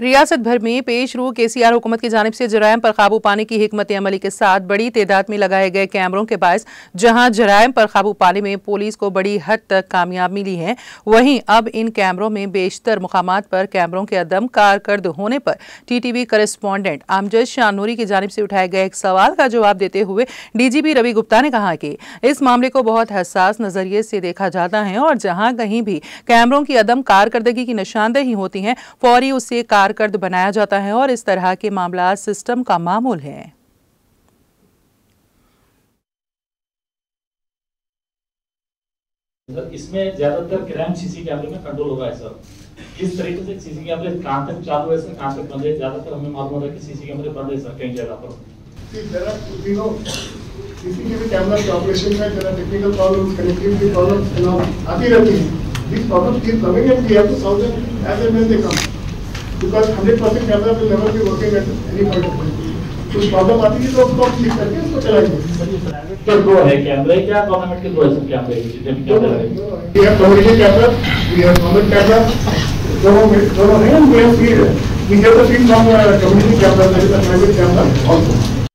रियासत भर में पेश रू के सी आर हुकूमत की जानब से जराइम पर काबू पाने की हमत अमली के साथ बड़ी तादाद में लगाए गए कैमरों के बायस, जहाँ जराइम पर काबू पाने में पुलिस को बड़ी हद तक कामयाब मिली है। वहीं अब इन कैमरों में बेशतर मकाम पर कैमरों के अदम कारकर्द होने पर T T V correspondent Amjad Shahnoori की जानब से उठाए गए एक सवाल का जवाब देते हुए D G P Ravi Gupta ने कहा कि इस मामले को बहुत हसास नज़रिए से देखा जाता है और जहाँ कहीं भी कैमरों की अदम कारकर्दगी की निशानदेही होती है, फौरी उससे कार कारकर्द बनाया जाता है और इस तरह के मामला सिस्टम का मामूल है। इसमें ज़्यादातर क्राइम सीसी कैमरे में कंट्रोल होगा है सर किस तरीके से सीसी कैमरे कहाँ तक चालू है सर कहाँ तक बंद है? ज़्यादातर हमें मालूम होता है कि सीसी कैमरे बंद है सर कई जगह पर। सीसीटीवी कैमरा के ऑपरेशन में जरा टेक्निकल प्रॉब्लम्स कनेक्टिविटी प्रॉब्लम्स आती रहती हैं। these problems keep coming and we have to solve them as and when they come because 100% camera will never be working at any point of time. कुछ problem आती है तो हम ठीक करके उसको चलाएँगे तो दो है कैमरे क्या गवर्नमेंट के दो है सब कैमरे जितने भी कैमरे लगे we have community camera we have government camera दोनों दोनों हैं have feed we get the feed from uh, community camera that is a private camera also